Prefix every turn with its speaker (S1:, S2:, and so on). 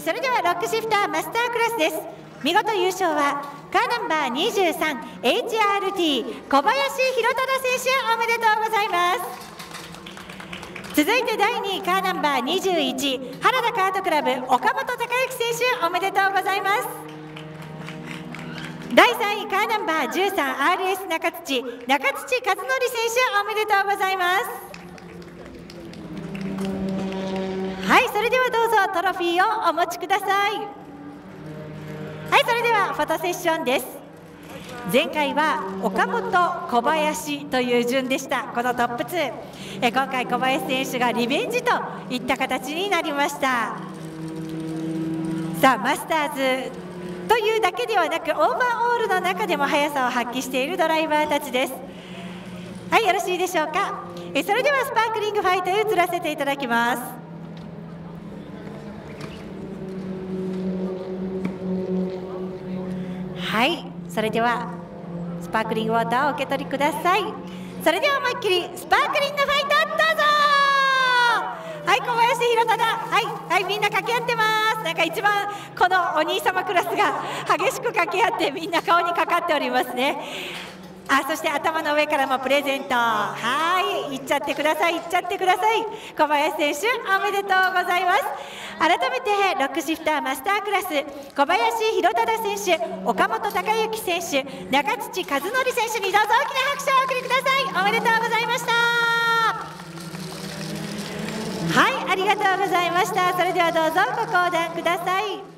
S1: それではロックシフターマスタークラスです。見事優勝はカーナンバー 23HRT 小林弘忠選手おめでとうございます。続いて第2位カーナンバー21原田カートクラブ岡本孝之選手おめでとうございます。第3位カーナンバー 13RS 中土中土和則選手おめでとうございます。はいそれではどうぞトロフィーをお持ちください。はいそれではフォトセッションです。前回は岡本小林という順でした。このトップ2え今回小林選手がリベンジといった形になりました。さあマスターズというだけではなくオーバーオールの中でも速さを発揮しているドライバーたちです。はいよろしいでしょうか？えそれではスパークリングファイトへ移らせていただきます。はい。それではスパークリングウォーターをお受け取りください。それでは思いっきりスパークリングファイトどうぞ！はい小林弘忠はいはいみんな掛け合ってます。なんか一番このお兄様クラスが激しく掛け合ってみんな顔にかかっておりますね。あそして頭の上からもプレゼント。はい。行っちゃってください。行っちゃってください。小林選手おめでとうございます。改めてロックシフターマスタークラス。小林弘忠選手岡本孝之選手中土和則選手にどうぞ大きな拍手をお送りください。おめでとうございました。はい。ありがとうございました。それではどうぞご講談ください。